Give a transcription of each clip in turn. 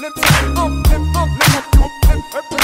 flip, flip, up, flip, up, flip, up.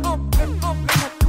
up and up and up.